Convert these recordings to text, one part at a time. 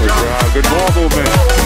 Good job. Good ball movement.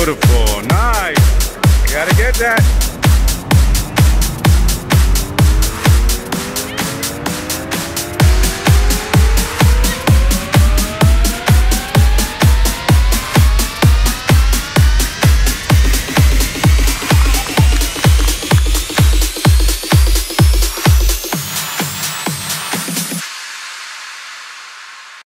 Beautiful. Nice. Gotta get that.